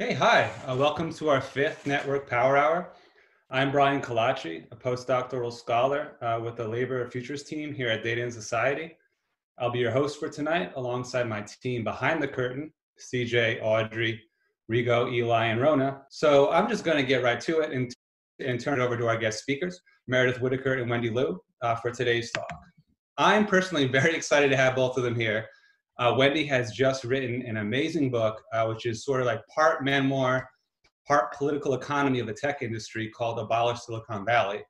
Okay, hi. Uh, welcome to our fifth Network Power Hour. I'm Brian Callaci, a postdoctoral scholar uh, with the Labor Futures team here at Data and Society. I'll be your host for tonight alongside my team behind the curtain, CJ, Audrey, Rigo, Eli, and Rona. So I'm just going to get right to it and, and turn it over to our guest speakers, Meredith Whittaker and Wendy Liu, uh, for today's talk. I'm personally very excited to have both of them here uh, Wendy has just written an amazing book, uh, which is sort of like part memoir, part political economy of the tech industry called Abolish Silicon Valley.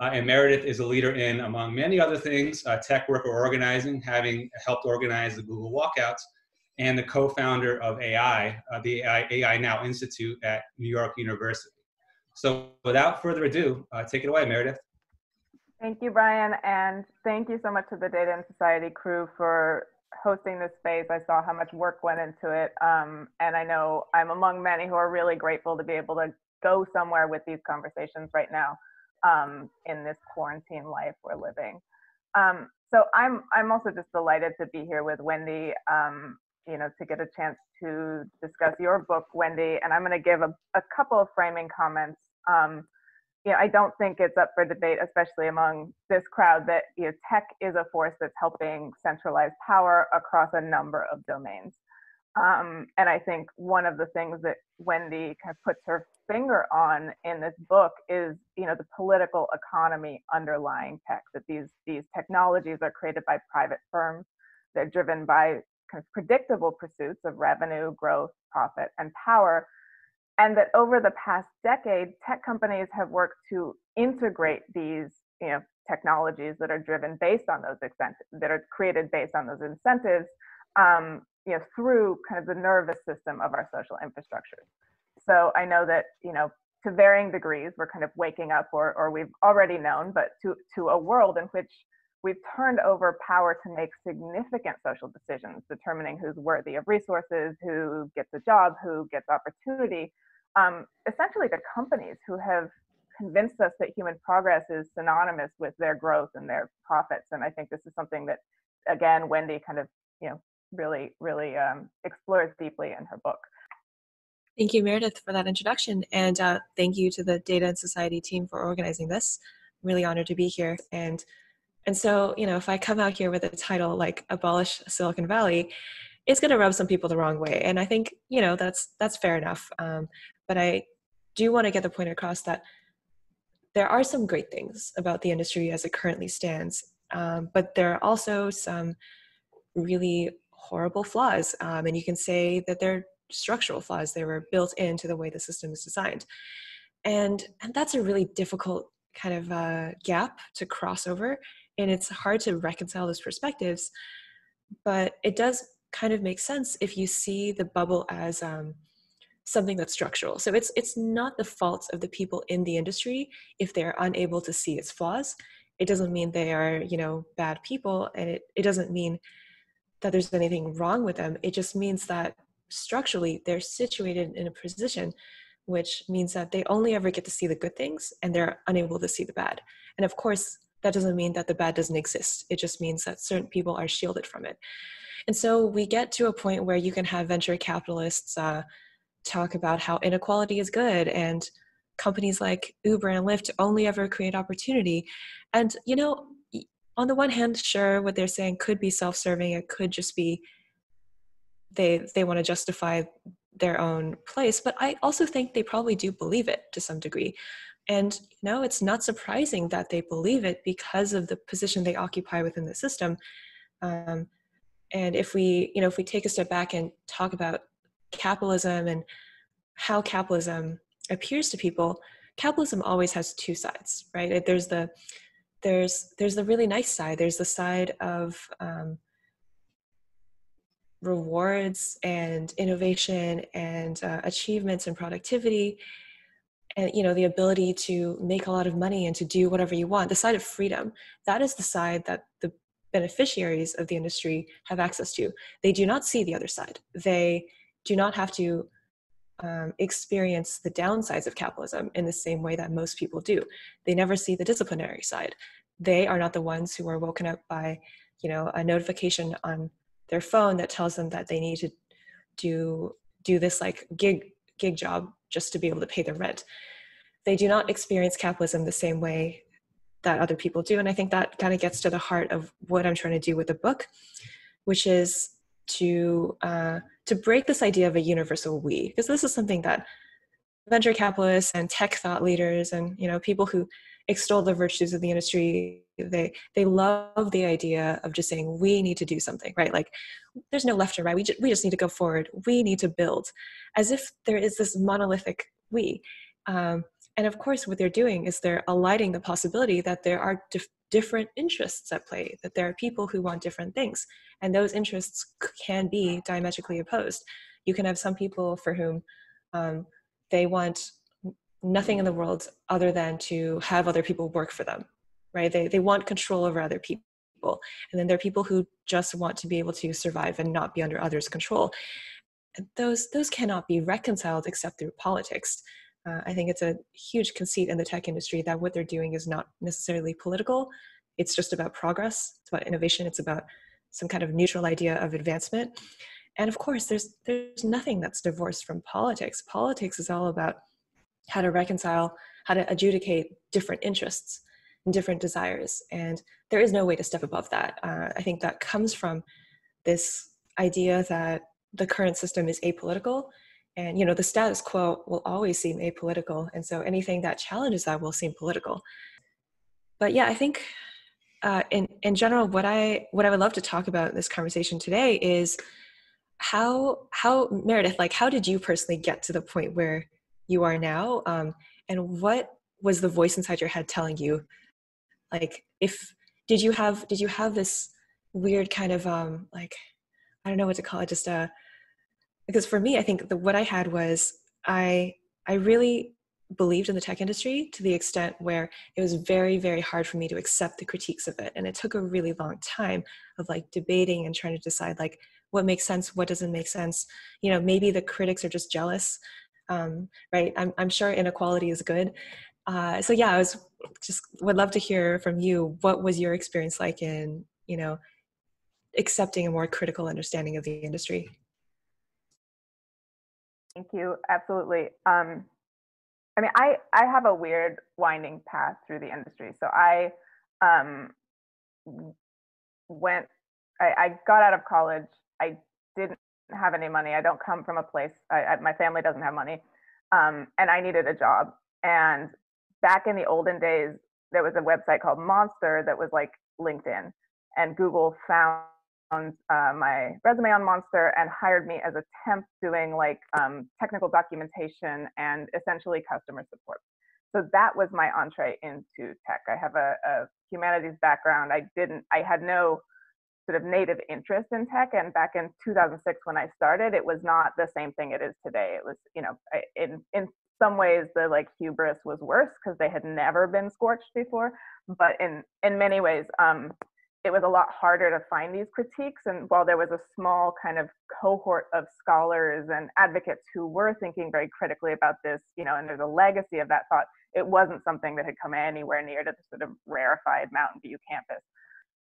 Uh, and Meredith is a leader in, among many other things, uh, tech worker organizing, having helped organize the Google walkouts, and the co-founder of AI, uh, the AI, AI, Now Institute at New York University. So without further ado, uh, take it away, Meredith. Thank you, Brian, and thank you so much to the Data and Society crew for hosting this space. I saw how much work went into it. Um, and I know I'm among many who are really grateful to be able to go somewhere with these conversations right now um, in this quarantine life we're living. Um, so I'm, I'm also just delighted to be here with Wendy, um, you know, to get a chance to discuss your book, Wendy. And I'm going to give a, a couple of framing comments um, you know, I don't think it's up for debate, especially among this crowd, that you know, tech is a force that's helping centralize power across a number of domains. Um, and I think one of the things that Wendy kind of puts her finger on in this book is, you know, the political economy underlying tech. That these these technologies are created by private firms. They're driven by kind of predictable pursuits of revenue, growth, profit, and power and that over the past decade, tech companies have worked to integrate these you know, technologies that are driven based on those incentives, that are created based on those incentives, um, you know, through kind of the nervous system of our social infrastructures. So I know that, you know, to varying degrees, we're kind of waking up, or, or we've already known, but to, to a world in which we've turned over power to make significant social decisions, determining who's worthy of resources, who gets a job, who gets opportunity, um, essentially the companies who have convinced us that human progress is synonymous with their growth and their profits. And I think this is something that, again, Wendy kind of, you know, really, really um, explores deeply in her book. Thank you, Meredith, for that introduction. And uh, thank you to the Data and Society team for organizing this. I'm really honored to be here. And and so, you know, if I come out here with a title like Abolish Silicon Valley, it's going to rub some people the wrong way. And I think, you know, that's that's fair enough. Um, but I do want to get the point across that there are some great things about the industry as it currently stands, um, but there are also some really horrible flaws. Um, and you can say that they're structural flaws. They were built into the way the system is designed. And, and that's a really difficult kind of uh, gap to cross over. And it's hard to reconcile those perspectives. But it does kind of makes sense if you see the bubble as um, something that's structural. So it's it's not the fault of the people in the industry if they're unable to see its flaws. It doesn't mean they are, you know, bad people and it, it doesn't mean that there's anything wrong with them. It just means that structurally they're situated in a position which means that they only ever get to see the good things and they're unable to see the bad. And of course, that doesn't mean that the bad doesn't exist. It just means that certain people are shielded from it. And so we get to a point where you can have venture capitalists uh, talk about how inequality is good and companies like Uber and Lyft only ever create opportunity. And, you know, on the one hand, sure, what they're saying could be self serving, it could just be they, they want to justify their own place, but I also think they probably do believe it to some degree. And you know, it's not surprising that they believe it because of the position they occupy within the system. Um, and if we, you know, if we take a step back and talk about capitalism and how capitalism appears to people capitalism always has two sides right? There's the there's there's the really nice side. There's the side of um, rewards and innovation and uh, achievements and productivity and you know the ability to make a lot of money and to do whatever you want the side of freedom. That is the side that the beneficiaries of the industry have access to they do not see the other side they do not have to um, experience the downsides of capitalism in the same way that most people do. They never see the disciplinary side. They are not the ones who are woken up by, you know, a notification on their phone that tells them that they need to do do this like gig gig job just to be able to pay their rent. They do not experience capitalism the same way that other people do. And I think that kind of gets to the heart of what I'm trying to do with the book, which is to uh, to break this idea of a universal we, because this is something that venture capitalists and tech thought leaders and you know people who extol the virtues of the industry they they love the idea of just saying we need to do something right? Like there's no left or right. We, ju- we just need to go forward. We need to build. As if there is this monolithic we. Um, and of course what they're doing is they're alighting the possibility that there are dif- different interests at play that there are people who want different things and those interests can be diametrically opposed. You can have some people for whom um, they want nothing in the world other than to have other people work for them right? They, they want control over other people and then there are people who just want to be able to survive and not be under others control. And those those cannot be reconciled except through politics uh, i think it's a huge conceit in the tech industry that what they're doing is not necessarily political. It's just about progress. It's about innovation. It's about some kind of neutral idea of advancement. And of course there's there's nothing that's divorced from politics. Politics is all about how to reconcile how to adjudicate different interests and different desires. And there is no way to step above that. Uh, i think that comes from this idea that the current system is apolitical and you know the status quo will always seem apolitical and so anything that challenges that will seem political. But yeah i think uh, in in general what i what i would love to talk about in this conversation today is how how meredith like how did you personally get to the point where you are now? Um, and what was the voice inside your head telling you like if did you have did you have this weird kind of um like i don't know what to call it just uh because for me i think the what i had was i i really believed in the tech industry to the extent where it was very very hard for me to accept the critiques of it. And it took a really long time of like debating and trying to decide like what makes sense what doesn't make sense. You know maybe the critics are just jealous um, right? I'm, I'm sure inequality is good. Uh, so yeah i was just would love to hear from you what was your experience like in you know accepting a more critical understanding of the industry thank you absolutely um, i mean i i have a weird winding path through the industry so i um, went I, I got out of college I didn't have any money. I don't come from a place, I, I, my family doesn't have money. Um, and I needed a job. And back in the olden days, there was a website called Monster that was like LinkedIn. And Google found uh, my resume on Monster and hired me as a temp doing like um, technical documentation and essentially customer support. So that was my entree into tech. I have a, a humanities background. I didn't, I had no sort of native interest in tech. And back in 2006, when I started, it was not the same thing it is today. It was, you know, in in some ways the like hubris was worse because they had never been scorched before. But in in many ways, um, it was a lot harder to find these critiques. And while there was a small kind of cohort of scholars and advocates who were thinking very critically about this, you know, and there's a legacy of that thought, it wasn't something that had come anywhere near to the sort of rarefied Mountain View campus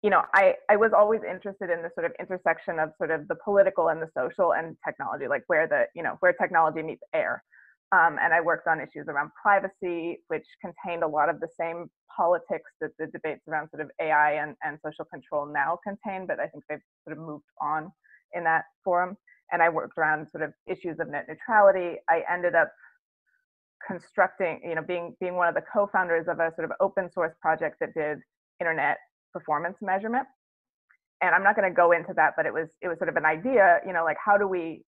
you know, I, I was always interested in the sort of intersection of sort of the political and the social and technology, like where the, you know, where technology meets air. Um, and I worked on issues around privacy, which contained a lot of the same politics that the debates around sort of AI and, and social control now contain, but I think they've sort of moved on in that forum. And I worked around sort of issues of net neutrality. I ended up constructing, you know, being being one of the co-founders of a sort of open source project that did internet performance measurement. And I'm not going to go into that, but it was it was sort of an idea, you know, like how do we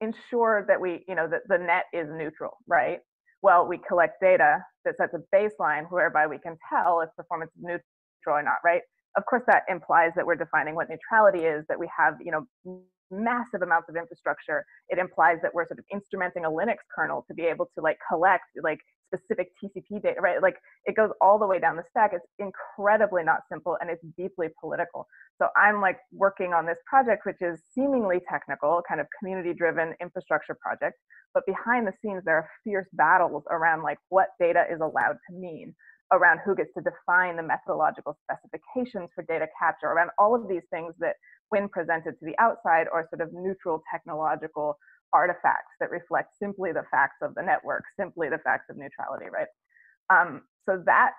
ensure that we, you know, that the net is neutral, right? Well, we collect data that sets a baseline whereby we can tell if performance is neutral or not, right? Of course, that implies that we're defining what neutrality is, that we have, you know, massive amounts of infrastructure. It implies that we're sort of instrumenting a Linux kernel to be able to like collect like specific TCP data, right? Like it goes all the way down the stack. It's incredibly not simple and it's deeply political. So I'm like working on this project, which is seemingly technical, kind of community driven infrastructure project. But behind the scenes, there are fierce battles around like what data is allowed to mean, around who gets to define the methodological specifications for data capture, around all of these things that when presented to the outside are sort of neutral technological artifacts that reflect simply the facts of the network, simply the facts of neutrality, right? Um, so that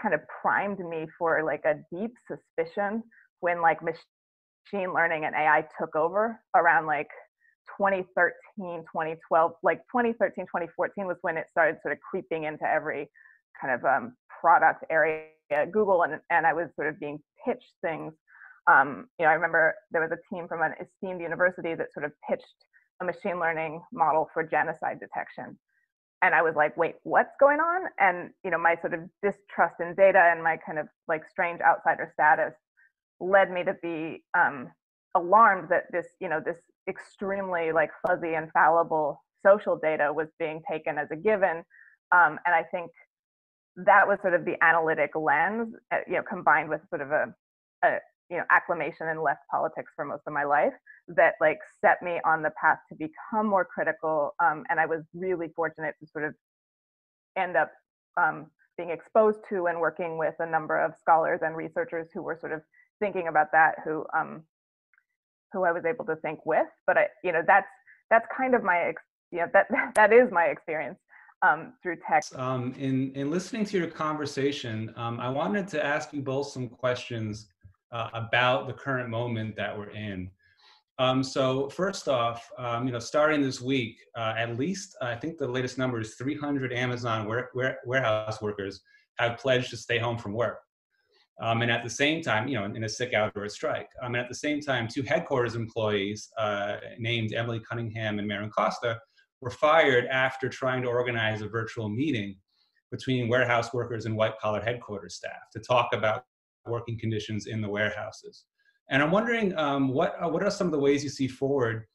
kind of primed me for like a deep suspicion when like machine learning and AI took over around like 2013, 2012, like 2013, 2014 was when it started sort of creeping into every kind of um, product area at Google, and, and I was sort of being pitched things. Um, you know, I remember there was a team from an esteemed university that sort of pitched a machine learning model for genocide detection. And I was like, wait, what's going on? And, you know, my sort of distrust in data and my kind of like strange outsider status led me to be um, alarmed that this, you know, this extremely like fuzzy and fallible social data was being taken as a given. Um, and I think that was sort of the analytic lens, uh, you know, combined with sort of a, a you know acclamation and left politics for most of my life that like set me on the path to become more critical. Um, and I was really fortunate to sort of end up um, being exposed to and working with a number of scholars and researchers who were sort of thinking about that, who um, who I was able to think with. But I, you know, that's that's kind of my, ex- you know, that that is my experience um, through tech. Um, in in listening to your conversation, um, I wanted to ask you both some questions uh, about the current moment that we're in. Um, so first off, um, you know, starting this week, uh, at least I think the latest number is 300 Amazon warehouse workers have pledged to stay home from work. Um, and at the same time, you know, in, a sick out or a strike. Um, and at the same time, two headquarters employees uh, named Emily Cunningham and Maren Costa were fired after trying to organize a virtual meeting between warehouse workers and white collar headquarters staff to talk about working conditions in the warehouses. And I'm wondering um, what, uh, what are some of the ways you see forward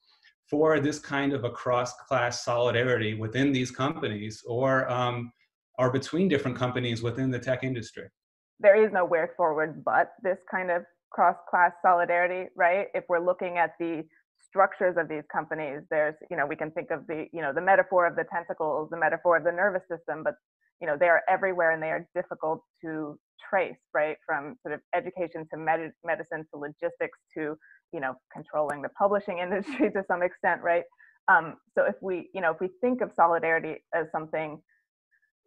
for this kind of a cross class solidarity within these companies or, um, or between different companies within the tech industry? There is no way forward but this kind of cross class solidarity, right? If we're looking at the structures of these companies there's you know we can think of the you know the metaphor of the tentacles the metaphor of the nervous system but you know they are everywhere and they are difficult to trace right from sort of education to med- medicine to logistics to you know controlling the publishing industry to some extent right? Um, so if we you know if we think of solidarity as something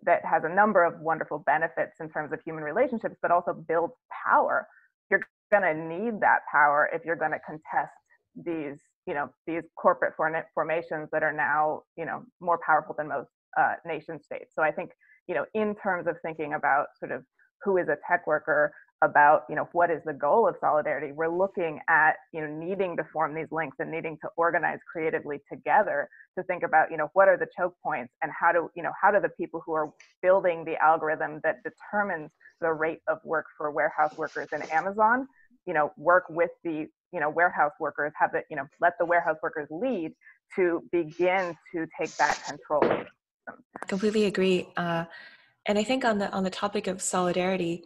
that has a number of wonderful benefits in terms of human relationships but also builds power you're going to need that power if you're going to contest these you know these corporate formations that are now you know more powerful than most uh, nation states. So i think you know in terms of thinking about sort of who is a tech worker about you know what is the goal of solidarity we're looking at you know needing to form these links and needing to organize creatively together to think about you know what are the choke points and how do you know how do the people who are building the algorithm that determines the rate of work for warehouse workers in amazon you know work with the you know warehouse workers have the you know let the warehouse workers lead to begin to take back control completely agree uh, and i think on the on the topic of solidarity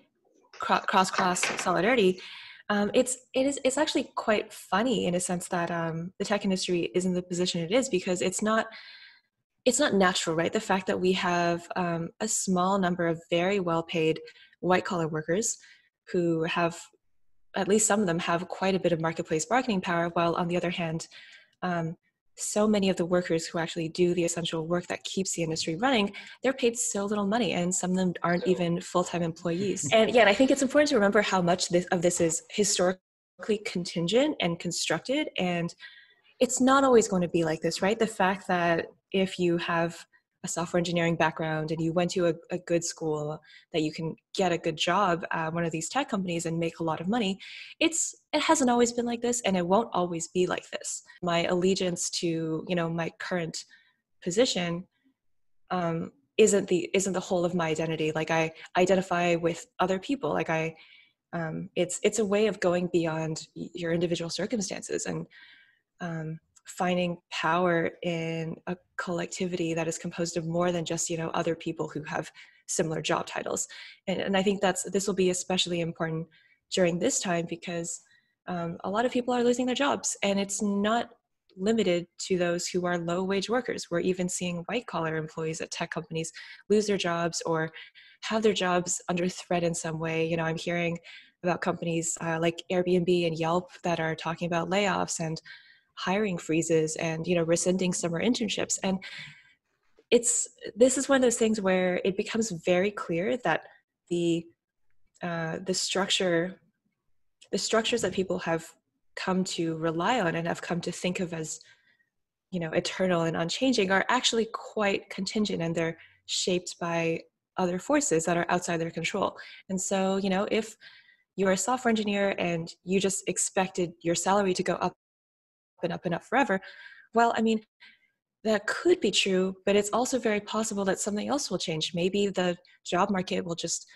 cross class solidarity um, it's it is it's actually quite funny in a sense that um, the tech industry is in the position it is because it's not it's not natural right? The fact that we have um, a small number of very well paid white collar workers who have at least some of them have quite a bit of marketplace bargaining power, while on the other hand, um, so many of the workers who actually do the essential work that keeps the industry running, they're paid so little money, and some of them aren't even full-time employees. and yeah, and I think it's important to remember how much this, of this is historically contingent and constructed, and it's not always going to be like this, right? The fact that if you have a software engineering background and you went to a, a, good school that you can get a good job at one of these tech companies and make a lot of money it's it hasn't always been like this and it won't always be like this. My allegiance to you know my current position um, isn't the isn't the whole of my identity. Like i identify with other people. Like i um, it's it's a way of going beyond your individual circumstances and um, finding power in a collectivity that is composed of more than just you know other people who have similar job titles. And, and i think that's this will be especially important during this time because um, a lot of people are losing their jobs and it's not limited to those who are low wage workers. We're even seeing white collar employees at tech companies lose their jobs or have their jobs under threat in some way. You know i'm hearing about companies uh, like airbnb and yelp that are talking about layoffs and hiring freezes and you know rescinding summer internships. And it's this is one of those things where it becomes very clear that the uh, the structure the structures that people have come to rely on and have come to think of as you know eternal and unchanging are actually quite contingent and they're shaped by other forces that are outside their control. And so you know if you're a software engineer and you just expected your salary to go up and up and up forever. Well i mean that could be true but it's also very possible that something else will change. Maybe the job market will just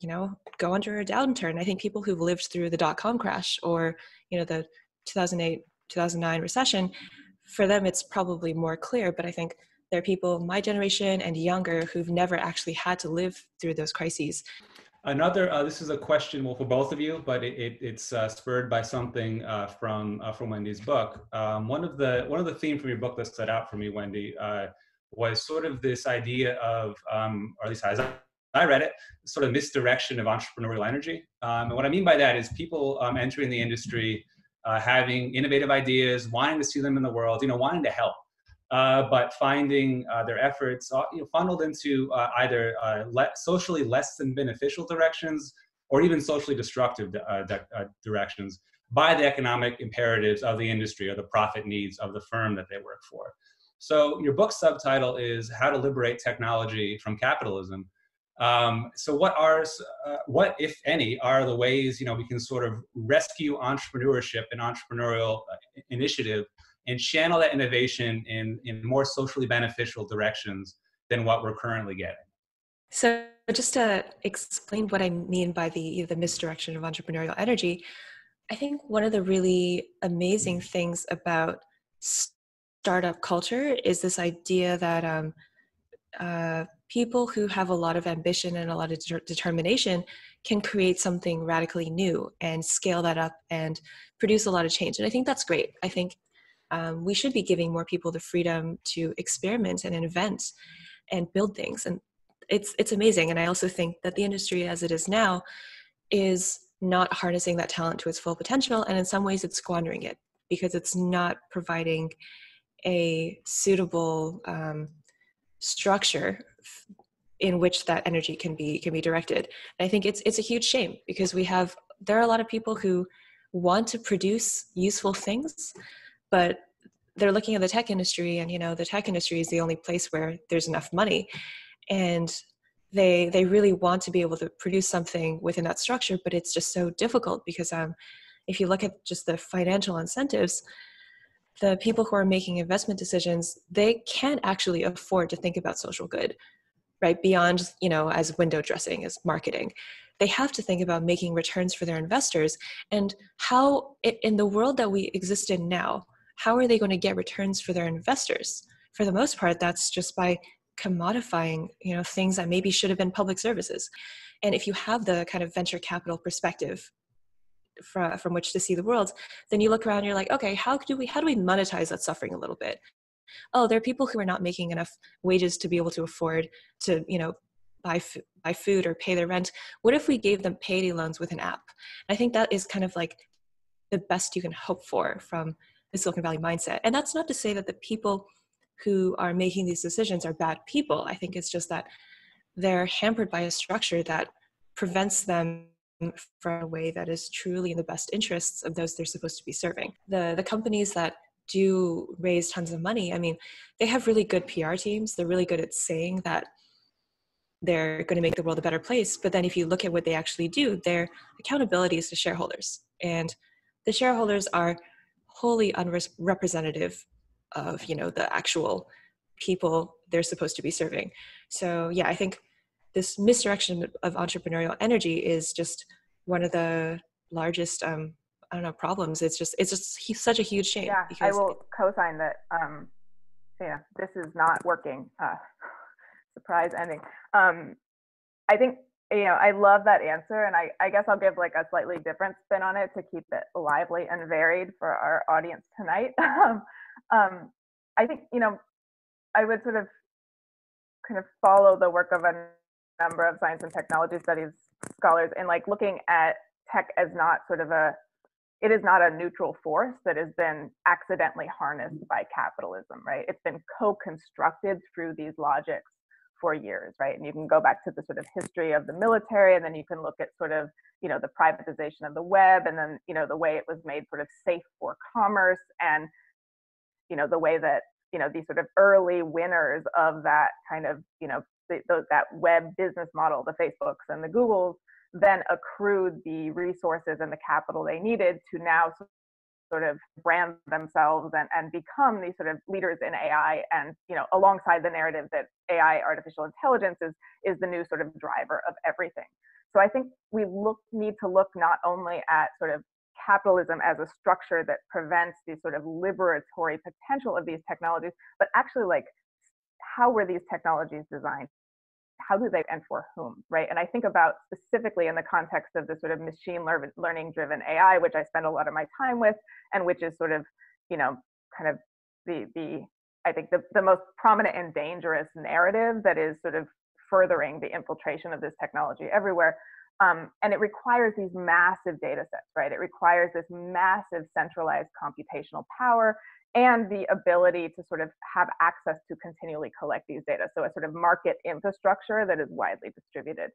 you know go under a downturn. I think people who've lived through the dot-com crash or you know the 2008 2009 recession for them it's probably more clear but i think there are people my generation and younger who've never actually had to live through those crises another uh, this is a question well for both of you but it, it, it's uh, spurred by something uh, from uh, from wendy's book um, one of the one of the themes from your book that stood out for me wendy uh, was sort of this idea of um, or at least as I read it, sort of misdirection of entrepreneurial energy. Um, and what I mean by that is people um, entering the industry, uh, having innovative ideas, wanting to see them in the world, you know, wanting to help, uh, but finding uh, their efforts uh, you know, funneled into uh, either uh, le- socially less than beneficial directions or even socially destructive de- directions by the economic imperatives of the industry or the profit needs of the firm that they work for. So your book subtitle is How to Liberate Technology from Capitalism. Um, so what are, uh, what if any, are the ways you know we can sort of rescue entrepreneurship and entrepreneurial initiative and channel that innovation in in more socially beneficial directions than what we're currently getting? So just to explain what I mean by the the misdirection of entrepreneurial energy, I think one of the really amazing things about startup culture is this idea that um, uh, people who have a lot of ambition and a lot of de- determination can create something radically new and scale that up and produce a lot of change. And I think that's great. I think um, we should be giving more people the freedom to experiment and invent and build things. And it's it's amazing. And I also think that the industry as it is now is not harnessing that talent to its full potential, and in some ways, it's squandering it because it's not providing a suitable um, structure in which that energy can be can be directed and i think it's it's a huge shame because we have there are a lot of people who want to produce useful things but they're looking at the tech industry and you know the tech industry is the only place where there's enough money. And they they really want to be able to produce something within that structure but it's just so difficult because um if you look at just the financial incentives the people who are making investment decisions they can't actually afford to think about social good right? Beyond you know as window dressing as marketing. They have to think about making returns for their investors. And how in the world that we exist in now how are they going to get returns for their investors? For the most part that's just by commodifying you know things that maybe should have been public services. And if you have the kind of venture capital perspective from, from which to see the world then you look around and you're like okay how do we how do we monetize that suffering a little bit? Oh there are people who are not making enough wages to be able to afford to you know buy, f- buy food or pay their rent. What if we gave them payday loans with an app? I think that is kind of like the best you can hope for from the silicon valley mindset and that's not to say that the people who are making these decisions are bad people i think it's just that they're hampered by a structure that prevents them from a way that is truly in the best interests of those they're supposed to be serving. The the companies that do raise tons of money, I mean, they have really good PR teams. They're really good at saying that they're going to make the world a better place. But then if you look at what they actually do, their accountability is to shareholders. And the shareholders are wholly unrepresentative of, you know, the actual people they're supposed to be serving. So yeah, I think this misdirection of entrepreneurial energy is just one of the largest um, I don't know problems. It's just it's just such a huge shame. Yeah, I will co-sign that. Um, yeah, this is not working. Uh, surprise ending. Um, I think you know I love that answer, and I I guess I'll give like a slightly different spin on it to keep it lively and varied for our audience tonight. um, um, I think you know I would sort of kind of follow the work of a number of science and technology studies scholars in like looking at tech as not sort of a it is not a neutral force that has been accidentally harnessed by capitalism, right? It's been co-constructed through these logics for years, right? And you can go back to the sort of history of the military, and then you can look at sort of, you know, the privatization of the web, and then, you know, the way it was made sort of safe for commerce, and, you know, the way that, you know, these sort of early winners of that kind of, you know, the, the, that web business model, the Facebooks and the Googles, then accrued the resources and the capital they needed to now sort of brand themselves and, and become these sort of leaders in AI and you know alongside the narrative that AI artificial intelligence is is the new sort of driver of everything. So I think we look need to look not only at sort of capitalism as a structure that prevents the sort of liberatory potential of these technologies, but actually like how were these technologies designed? How do they and for whom right? And i think about specifically in the context of the sort of machine learning driven ai which i spend a lot of my time with and which is sort of you know kind of the the i think the, the most prominent and dangerous narrative that is sort of furthering the infiltration of this technology everywhere um, and it requires these massive data sets right? It requires this massive centralized computational power and the ability to sort of have access to continually collect these data. So a sort of market infrastructure that is widely distributed.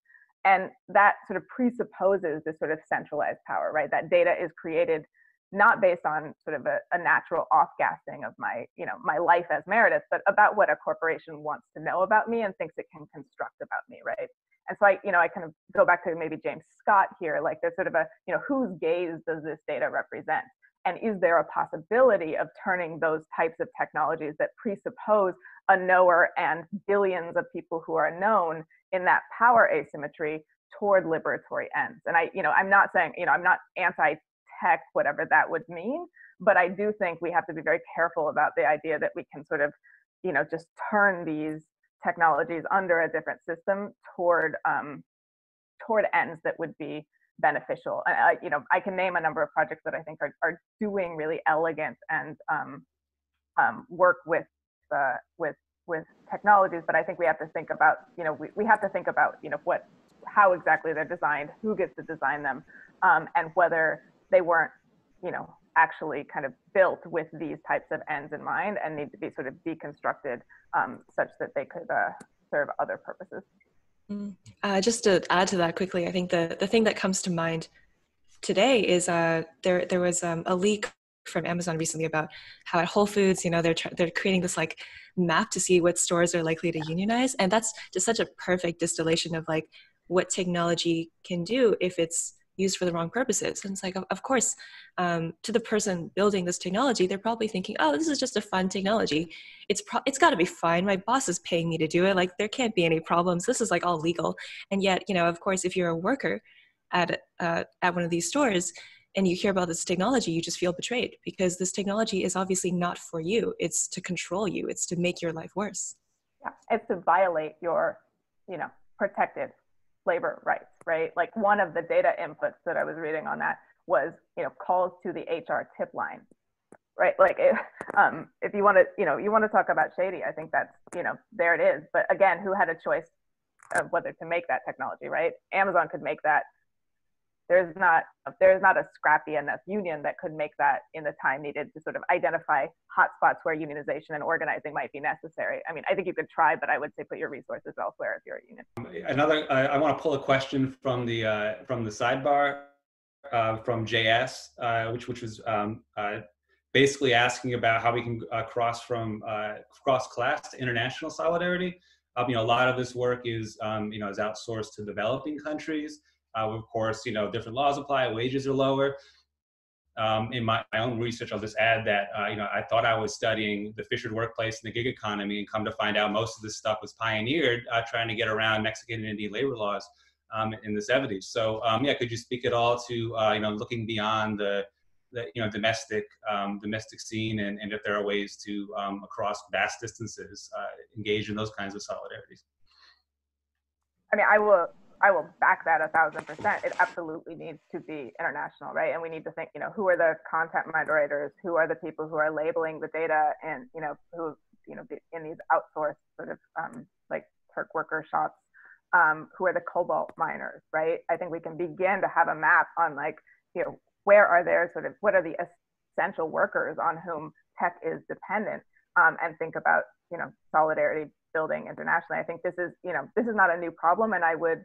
And that sort of presupposes this sort of centralized power, right? That data is created not based on sort of a, a natural off-gassing of my, you know, my life as Meredith, but about what a corporation wants to know about me and thinks it can construct about me, right? And so I, you know, I kind of go back to maybe James Scott here, like there's sort of a, you know, whose gaze does this data represent? And is there a possibility of turning those types of technologies that presuppose a knower and billions of people who are known in that power asymmetry toward liberatory ends? And I, you know, I'm not saying, you know, I'm not anti-tech, whatever that would mean, but I do think we have to be very careful about the idea that we can sort of, you know, just turn these technologies under a different system toward um, toward ends that would be beneficial. Uh, you know, I can name a number of projects that I think are, are doing really elegant and um, um, work with uh, with with technologies, but I think we have to think about, you know, we, we have to think about, you know, what, how exactly they're designed, who gets to design them, um, and whether they weren't, you know, actually kind of built with these types of ends in mind and need to be sort of deconstructed um, such that they could uh, serve other purposes. Mm. Uh, just to add to that quickly, I think the, the thing that comes to mind today is uh, there there was um, a leak from Amazon recently about how at Whole Foods, you know, they're they're creating this like map to see what stores are likely to unionize, and that's just such a perfect distillation of like what technology can do if it's used for the wrong purposes. And it's like, of, course, um, to the person building this technology, they're probably thinking, oh, this is just a fun technology. It's pro- it's got to be fine. My boss is paying me to do it. Like there can't be any problems. This is like all legal. And yet, you know, of course, if you're a worker at uh, at one of these stores and you hear about this technology, you just feel betrayed because this technology is obviously not for you. It's to control you. It's to make your life worse. Yeah, it's to violate your, you know, protected labor rights, right? Like one of the data inputs that I was reading on that was, you know, calls to the HR tip line, right? Like if, um, if you want to, you know, you want to talk about shady, I think that's, you know, there it is. But again, who had a choice of whether to make that technology, right? Amazon could make that there's not there's not a scrappy enough union that could make that in the time needed to sort of identify hotspots where unionization and organizing might be necessary. I mean, I think you could try, but I would say put your resources elsewhere if you're a union. Another, I, I want to pull a question from the uh, from the sidebar uh, from JS, uh, which which was um, uh, basically asking about how we can uh, cross from uh, cross class to international solidarity. Um, you know, a lot of this work is um, you know is outsourced to developing countries. Uh, of course, you know, different laws apply, wages are lower. Um, in my, my, own research, I'll just add that, uh, you know, I thought I was studying the fissured workplace and the gig economy and come to find out most of this stuff was pioneered uh, trying to get around Mexican and Indian labor laws um, in the 70s. So, um, yeah, could you speak at all to, uh, you know, looking beyond the, the you know, domestic, um, domestic scene and, and if there are ways to, um, across vast distances, uh, engage in those kinds of solidarities? I mean, I will I will back that a thousand percent. It absolutely needs to be international, right? And we need to think, you know, who are the content moderators? Who are the people who are labeling the data and, you know, who, you know, in these outsourced sort of um, like Turk worker shops, um, who are the cobalt miners, right? I think we can begin to have a map on like, you know, where are there sort of what are the essential workers on whom tech is dependent um, and think about you know solidarity building internationally. I think this is you know this is not a new problem and i would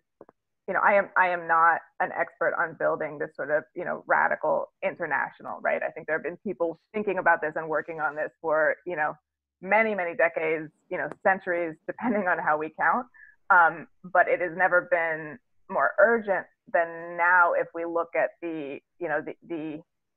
you know i am i am not an expert on building this sort of you know radical international right? I think there have been people thinking about this and working on this for you know many many decades you know centuries depending on how we count. Um, but it has never been more urgent than now if we look at the you know the the,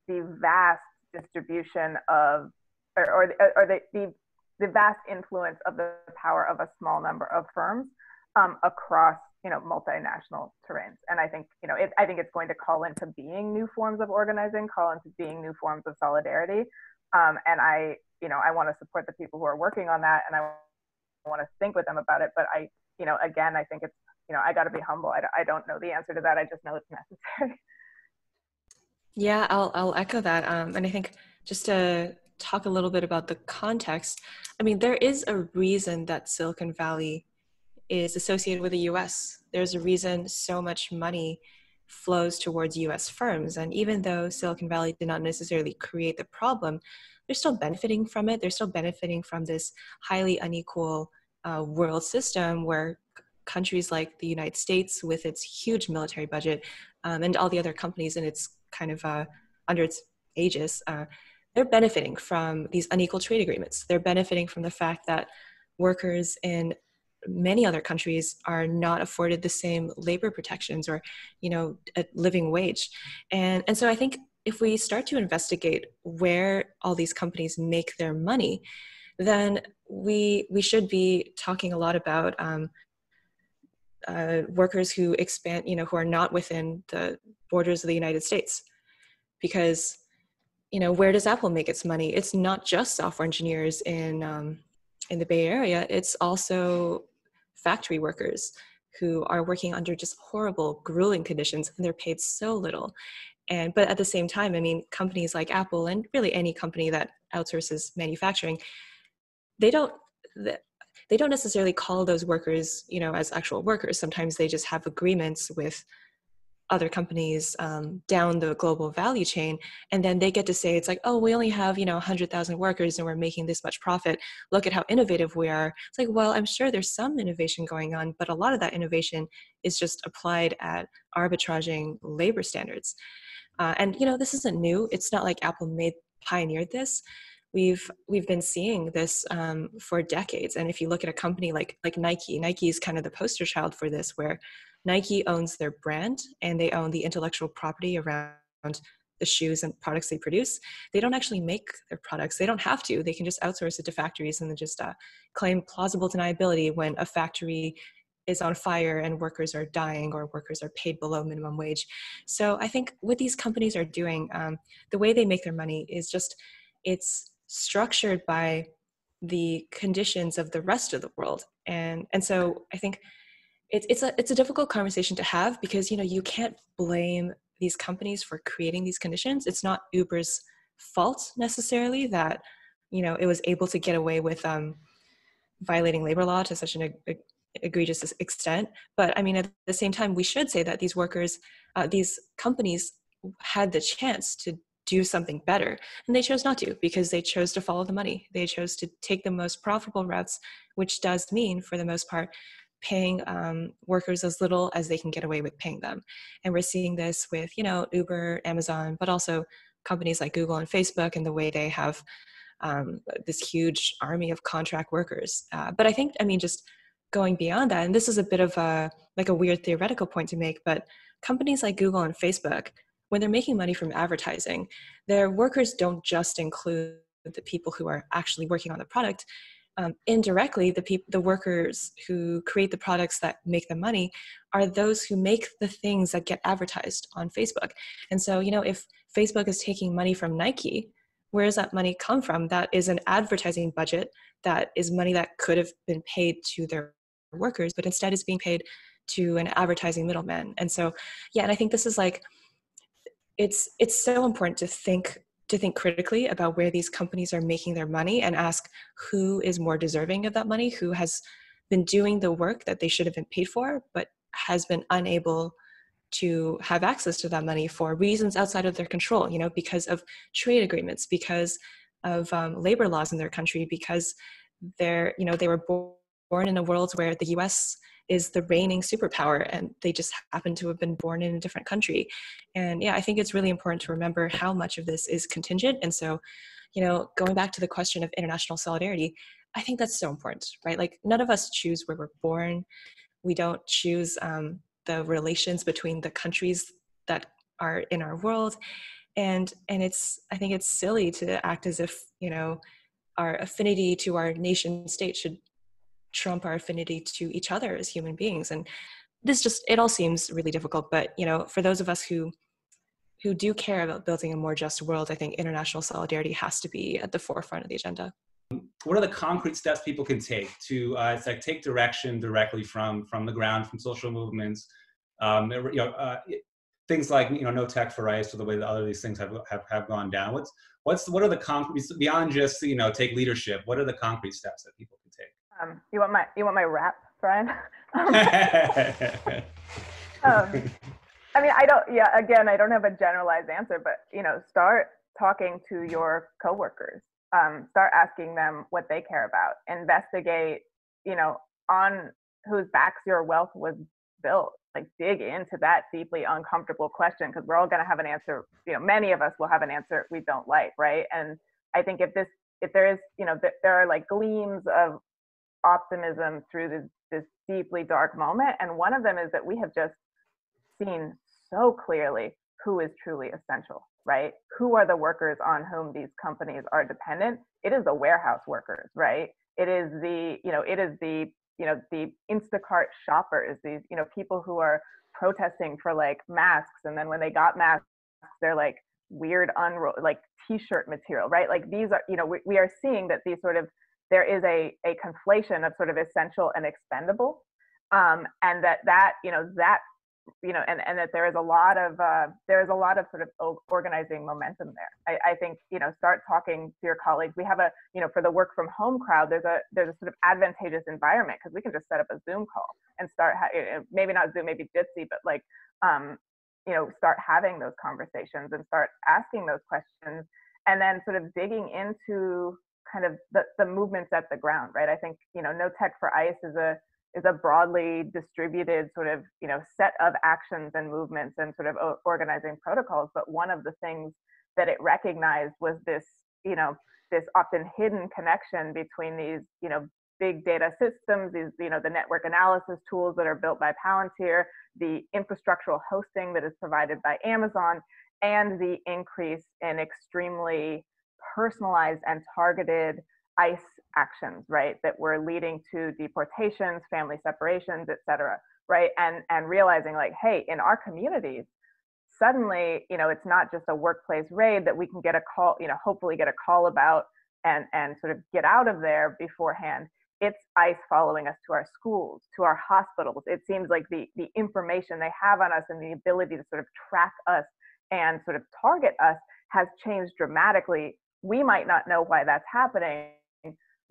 the vast distribution of or, or, or the, the, the vast influence of the power of a small number of firms um, across you know multinational terrains. And i think you know it, i think it's going to call into being new forms of organizing call into being new forms of solidarity. Um, and i you know i want to support the people who are working on that and i want to think with them about it. But i you know again i think it's you know i got to be humble. I, I don't know the answer to that. I just know it's necessary. Yeah i'll i'll echo that. Um, and i think just to talk a little bit about the context i mean there is a reason that silicon valley is associated with the US. There's a reason so much money flows towards US firms. And even though Silicon Valley did not necessarily create the problem, they're still benefiting from it. They're still benefiting from this highly unequal uh, world system where countries like the United States, with its huge military budget, um, and all the other companies in its kind of uh, under its aegis, uh, they're benefiting from these unequal trade agreements. They're benefiting from the fact that workers in many other countries are not afforded the same labor protections or you know a living wage and and so i think if we start to investigate where all these companies make their money then we we should be talking a lot about um, uh, workers who expand you know who are not within the borders of the united states because you know where does apple make its money it's not just software engineers in um, in the bay area it's also factory workers who are working under just horrible, grueling conditions, and they're paid so little. And but at the same time, I mean, companies like Apple and really any company that outsources manufacturing, they don't they don't necessarily call those workers, you know, as actual workers. Sometimes they just have agreements with other companies um, down the global value chain and then they get to say it's like oh we only have you know 100000 workers and we're making this much profit. Look at how innovative we are. It's like well i'm sure there's some innovation going on but a lot of that innovation is just applied at arbitraging labor standards. Uh, and you know this isn't new. It's not like apple made pioneered this. We've we've been seeing this um, for decades. And if you look at a company like like nike nike is kind of the poster child for this where Nike owns their brand and they own the intellectual property around the shoes and products they produce. They don't actually make their products. They don't have to. They can just outsource it to factories and then just uh, claim plausible deniability when a factory is on fire and workers are dying or workers are paid below minimum wage. So I think what these companies are doing, um, the way they make their money is just it's structured by the conditions of the rest of the world. And and so I think it's it's a it's a difficult conversation to have because you know you can't blame these companies for creating these conditions. It's not Uber's fault necessarily that you know it was able to get away with um, violating labor law to such an egregious extent. But I mean, at the same time, we should say that these workers, uh, these companies, had the chance to do something better, and they chose not to because they chose to follow the money. They chose to take the most profitable routes, which does mean, for the most part, paying um, workers as little as they can get away with paying them. And we're seeing this with, you know, Uber, Amazon, but also companies like Google and Facebook and the way they have um, this huge army of contract workers. Uh, but I think, I mean, just going beyond that, and this is a bit of a like a weird theoretical point to make, but companies like Google and Facebook, when they're making money from advertising, their workers don't just include the people who are actually working on the product um, indirectly the people the workers who create the products that make the money are those who make the things that get advertised on facebook. And so you know if facebook is taking money from nike where does that money come from? That is an advertising budget that is money that could have been paid to their workers but instead is being paid to an advertising middleman. And so yeah and i think this is like it's it's so important to think to think critically about where these companies are making their money and ask who is more deserving of that money, who has been doing the work that they should have been paid for, but has been unable to have access to that money for reasons outside of their control you know because of trade agreements because of um, labor laws in their country because they're you know they were born in a world where the us is the reigning superpower and they just happen to have been born in a different country. And yeah i think it's really important to remember how much of this is contingent. And so you know going back to the question of international solidarity i think that's so important right? Like none of us choose where we're born. We don't choose um, the relations between the countries that are in our world. And and it's i think it's silly to act as if you know our affinity to our nation state should trump our affinity to each other as human beings. And this just it all seems really difficult but you know for those of us who who do care about building a more just world i think international solidarity has to be at the forefront of the agenda. What are the concrete steps people can take to uh, like take direction directly from from the ground from social movements um, you know uh, things like you know no tech for ice or the way that other these things have, have have gone down. What's what's what are the concrete beyond just you know take leadership what are the concrete steps that people um, you want my you want my rap, Brian? um, I mean, I don't. Yeah, again, I don't have a generalized answer, but you know, start talking to your coworkers. Um, start asking them what they care about. Investigate. You know, on whose backs your wealth was built. Like dig into that deeply uncomfortable question because we're all going to have an answer. You know, many of us will have an answer we don't like, right? And I think if this, if there is, you know, there are like gleams of optimism through this, this deeply dark moment. And one of them is that we have just seen so clearly who is truly essential, right? Who are the workers on whom these companies are dependent? It is the warehouse workers, right? It is the, you know, it is the, you know, the Instacart shoppers, these, you know, people who are protesting for like masks. And then when they got masks, they're like weird, unro- like t-shirt material, right? Like these are, you know, we, we are seeing that these sort of there is a, a conflation of sort of essential and expendable um, and that that you know that you know and, and that there is a lot of uh, there is a lot of sort of organizing momentum there. I, I think you know start talking to your colleagues. We have a you know for the work from home crowd there's a there's a sort of advantageous environment because we can just set up a zoom call and start ha- maybe not zoom maybe jitsi but like um, you know start having those conversations and start asking those questions and then sort of digging into kind of the, the movements at the ground, right? I think, you know, No Tech for ICE is a is a broadly distributed sort of, you know, set of actions and movements and sort of organizing protocols. But one of the things that it recognized was this, you know, this often hidden connection between these, you know, big data systems, these, you know, the network analysis tools that are built by Palantir, the infrastructural hosting that is provided by Amazon, and the increase in extremely personalized and targeted ICE actions, right, that were leading to deportations, family separations, et cetera, right? And, and realizing like, hey, in our communities, suddenly, you know, it's not just a workplace raid that we can get a call, you know, hopefully get a call about and, and sort of get out of there beforehand. It's ICE following us to our schools, to our hospitals. It seems like the, the information they have on us and the ability to sort of track us and sort of target us has changed dramatically we might not know why that's happening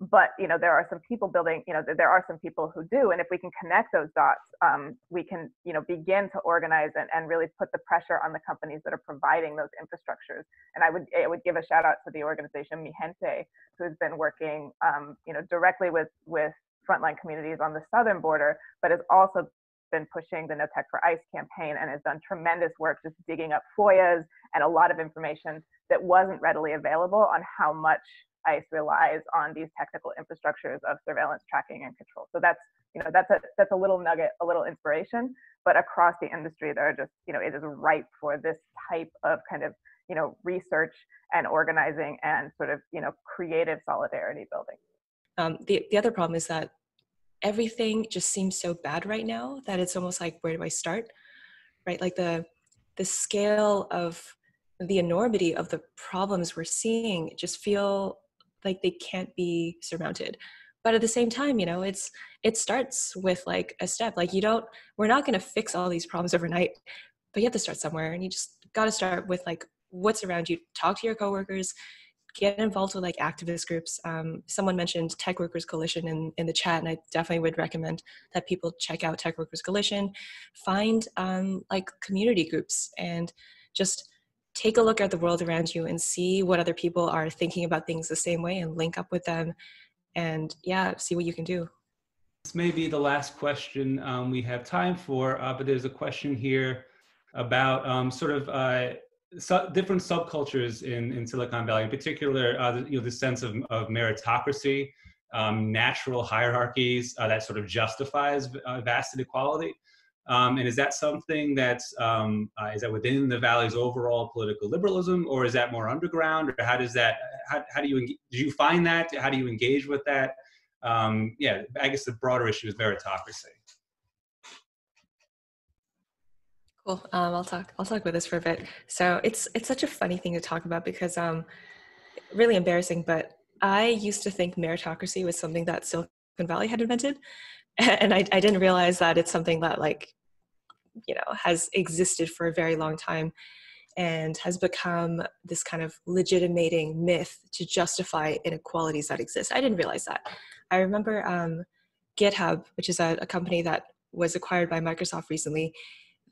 but you know there are some people building you know there are some people who do and if we can connect those dots um, we can you know begin to organize and, and really put the pressure on the companies that are providing those infrastructures. And i would i would give a shout out to the organization mi gente who's been working um, you know directly with with frontline communities on the southern border but has also been pushing the No Tech for ICE campaign and has done tremendous work just digging up FOIAs and a lot of information that wasn't readily available on how much ICE relies on these technical infrastructures of surveillance, tracking, and control. So that's you know that's a that's a little nugget, a little inspiration. But across the industry, there are just you know it is ripe for this type of kind of you know research and organizing and sort of you know creative solidarity building. Um, the the other problem is that everything just seems so bad right now that it's almost like where do I start? Right, like the the scale of the enormity of the problems we're seeing just feel like they can't be surmounted. But at the same time you know it's it starts with like a step. Like you don't we're not going to fix all these problems overnight but you have to start somewhere and you just got to start with like what's around you. Talk to your coworkers get involved with like activist groups. Um, someone mentioned Tech Workers Coalition in, in the chat, and I definitely would recommend that people check out Tech Workers Coalition. Find um, like community groups and just take a look at the world around you and see what other people are thinking about things the same way and link up with them and yeah, see what you can do. This may be the last question um, we have time for, uh, but there's a question here about um, sort of uh, su- different subcultures in, in Silicon Valley, in particular, uh, you know, the sense of, of meritocracy, um, natural hierarchies uh, that sort of justifies uh, vast inequality. Um, and is that something that's um, uh, is that within the valley's overall political liberalism, or is that more underground, or how does that how, how do you do you find that how do you engage with that? Um, yeah, I guess the broader issue is meritocracy. Cool. Um, I'll talk. I'll talk about this for a bit. So it's it's such a funny thing to talk about because um, really embarrassing. But I used to think meritocracy was something that Silicon Valley had invented, and I, I didn't realize that it's something that like you know has existed for a very long time and has become this kind of legitimating myth to justify inequalities that exist. I didn't realize that. I remember um, GitHub, which is a, a company that was acquired by Microsoft recently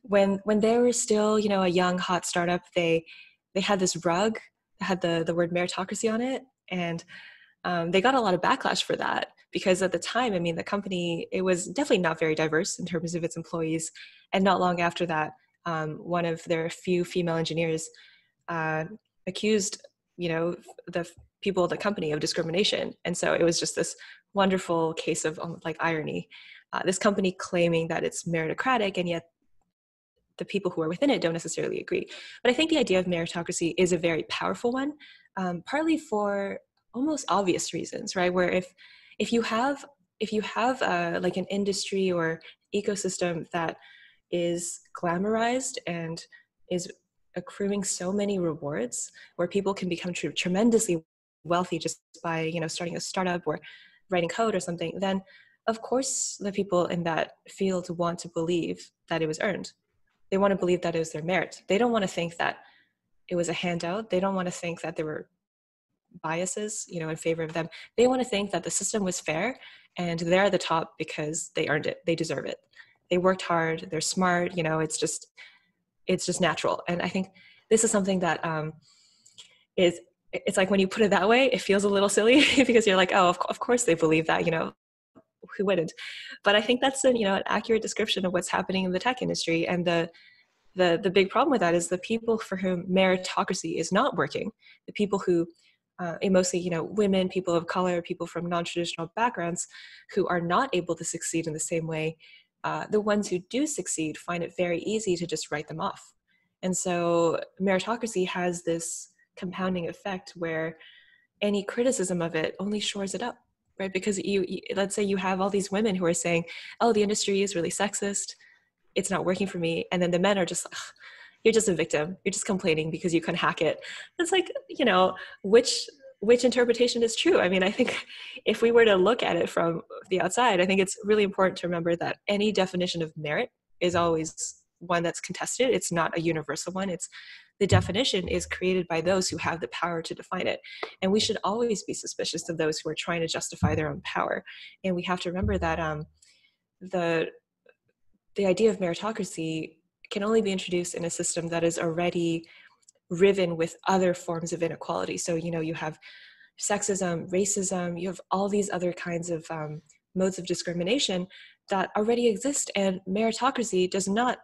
when when they were still you know a young hot startup they they had this rug that had the the word meritocracy on it. And um, they got a lot of backlash for that because at the time i mean the company it was definitely not very diverse in terms of its employees. And not long after that um, one of their few female engineers uh, accused you know the people at the company of discrimination. And so it was just this wonderful case of um, like irony. Uh, this company claiming that it's meritocratic and yet the people who are within it don't necessarily agree. But I think the idea of meritocracy is a very powerful one, um, partly for almost obvious reasons, right? Where if if you have if you have uh, like an industry or ecosystem that is glamorized and is accruing so many rewards, where people can become tr- tremendously wealthy just by you know starting a startup or writing code or something, then of course the people in that field want to believe that it was earned they want to believe that it was their merit. They don't want to think that it was a handout. They don't want to think that there were biases, you know, in favor of them. They want to think that the system was fair and they're at the top because they earned it. They deserve it. They worked hard. They're smart. You know, it's just, it's just natural. And I think this is something that um, is. It's like when you put it that way, it feels a little silly because you're like, oh, of, of course they believe that. You know, who wouldn't? But I think that's a you know an accurate description of what's happening in the tech industry. And the the the big problem with that is the people for whom meritocracy is not working, the people who uh, mostly you know women, people of color, people from non-traditional backgrounds who are not able to succeed in the same way. Uh, the ones who do succeed find it very easy to just write them off. And so meritocracy has this compounding effect where any criticism of it only shores it up right? Because you, you, let's say you have all these women who are saying oh the industry is really sexist. It's not working for me. And then the men are just like you're just a victim. You're just complaining because you can hack it. It's like you know which which interpretation is true? I mean i think if we were to look at it from the outside i think it's really important to remember that any definition of merit is always one that's contested. It's not a universal one. It's the definition is created by those who have the power to define it. And we should always be suspicious of those who are trying to justify their own power. And we have to remember that um, the the idea of meritocracy can only be introduced in a system that is already riven with other forms of inequality. So, you know, you have sexism, racism, you have all these other kinds of um, modes of discrimination that already exist, and meritocracy does not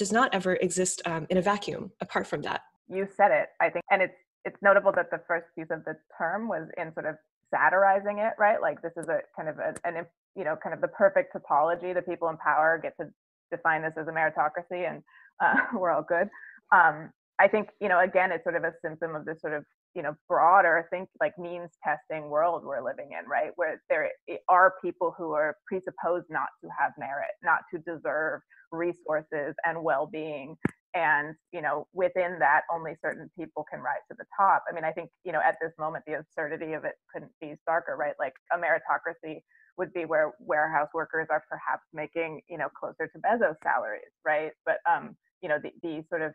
does not ever exist um, in a vacuum apart from that. You said it, I think, and it's it's notable that the first use of the term was in sort of satirizing it, right? Like this is a kind of a, an you know kind of the perfect topology. The people in power get to define this as a meritocracy, and uh, we're all good. Um, I think you know again, it's sort of a symptom of this sort of you know broader think like means testing world we're living in right where there are people who are presupposed not to have merit not to deserve resources and well-being and you know within that only certain people can rise to the top. I mean i think you know at this moment the absurdity of it couldn't be starker right like a meritocracy would be where warehouse workers are perhaps making you know closer to bezos salaries right? But um you know the, the sort of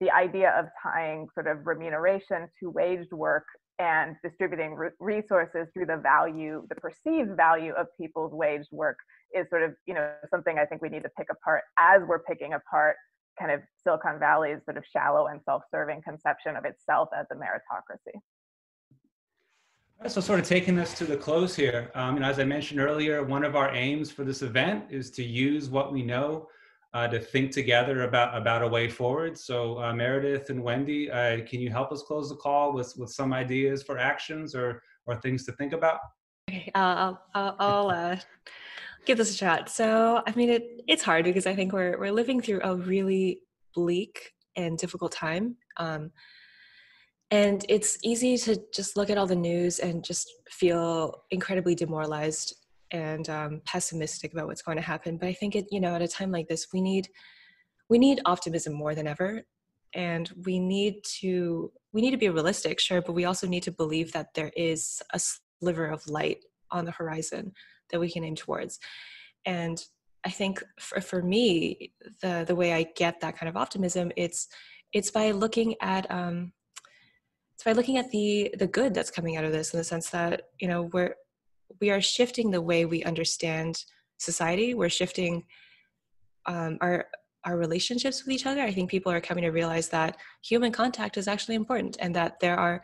the idea of tying sort of remuneration to waged work and distributing re- resources through the value, the perceived value of people's waged work is sort of, you know, something I think we need to pick apart as we're picking apart kind of Silicon Valley's sort of shallow and self-serving conception of itself as a meritocracy. So, sort of taking us to the close here, um, and as I mentioned earlier, one of our aims for this event is to use what we know uh, to think together about about a way forward. So, uh, Meredith and Wendy, uh, can you help us close the call with with some ideas for actions or or things to think about? Okay, I'll I'll, I'll uh, give this a shot. So, I mean, it it's hard because I think we're we're living through a really bleak and difficult time. Um, and it's easy to just look at all the news and just feel incredibly demoralized and um, pessimistic about what's going to happen. But I think it, you know, at a time like this, we need we need optimism more than ever, and we need to we need to be realistic, sure, but we also need to believe that there is a sliver of light on the horizon that we can aim towards. And I think for, for me, the the way I get that kind of optimism, it's it's by looking at um, it's by looking at the the good that's coming out of this in the sense that you know we're we are shifting the way we understand society we're shifting um, our our relationships with each other i think people are coming to realize that human contact is actually important and that there are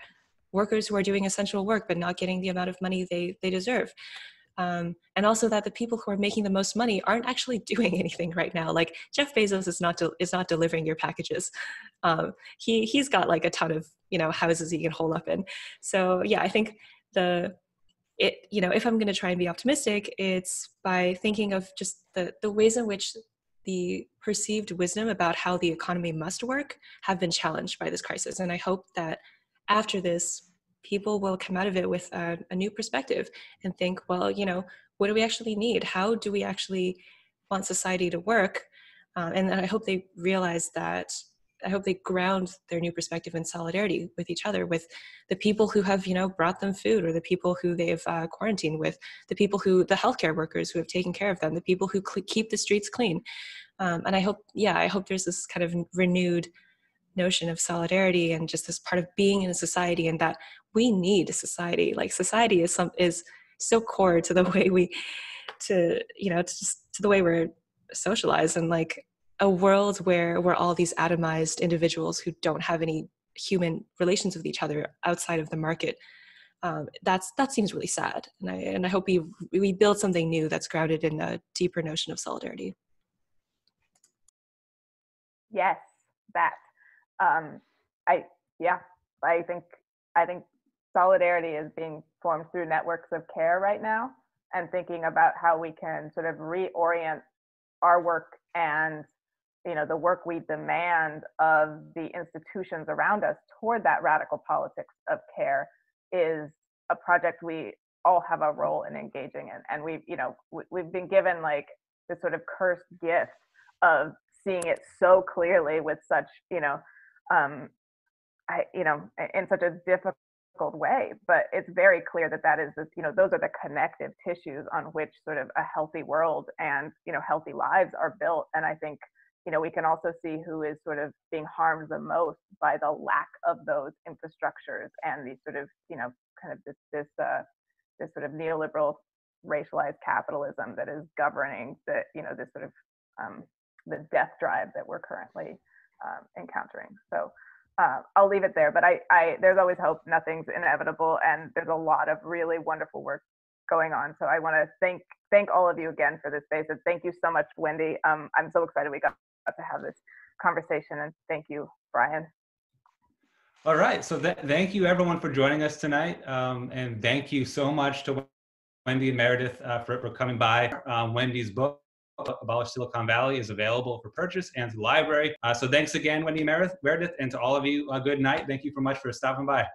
workers who are doing essential work but not getting the amount of money they they deserve um, and also that the people who are making the most money aren't actually doing anything right now. Like Jeff Bezos is not de- is not delivering your packages. Um, he he's got like a ton of you know houses he can hold up in. So yeah, I think the it you know if I'm going to try and be optimistic, it's by thinking of just the the ways in which the perceived wisdom about how the economy must work have been challenged by this crisis. And I hope that after this, people will come out of it with a, a new perspective and think, well, you know, what do we actually need? How do we actually want society to work? Um, and I hope they realize that. I hope they ground their new perspective in solidarity with each other, with the people who have, you know, brought them food, or the people who they've uh, quarantined with, the people who, the healthcare workers who have taken care of them, the people who cl- keep the streets clean. Um, and I hope, yeah, I hope there's this kind of renewed notion of solidarity and just this part of being in a society and that we need a society like society is some is so core to the way we to you know to just to the way we're socialized and like a world where we're all these atomized individuals who don't have any human relations with each other outside of the market um, that's that seems really sad. And i and i hope we we build something new that's grounded in a deeper notion of solidarity. Yes that um, I yeah, I think I think solidarity is being formed through networks of care right now, and thinking about how we can sort of reorient our work and you know the work we demand of the institutions around us toward that radical politics of care is a project we all have a role in engaging in and we've you know we've been given like this sort of cursed gift of seeing it so clearly with such you know um, I, you know, in such a difficult way. But it's very clear that that is, this, you know, those are the connective tissues on which sort of a healthy world and you know healthy lives are built. And I think you know we can also see who is sort of being harmed the most by the lack of those infrastructures and the sort of you know kind of this this uh, this sort of neoliberal racialized capitalism that is governing the you know this sort of um, the death drive that we're currently um, encountering. So uh, I'll leave it there. But I, I, there's always hope. Nothing's inevitable, and there's a lot of really wonderful work going on. So I want to thank thank all of you again for this space, and thank you so much, Wendy. Um, I'm so excited we got to have this conversation, and thank you, Brian. All right. So th- thank you everyone for joining us tonight, um, and thank you so much to Wendy and Meredith uh, for, for coming by. Um, Wendy's book Abolish Silicon Valley is available for purchase and to the library. Uh, so thanks again, Wendy Meredith, Meredith, and to all of you, uh, good night. Thank you so much for stopping by.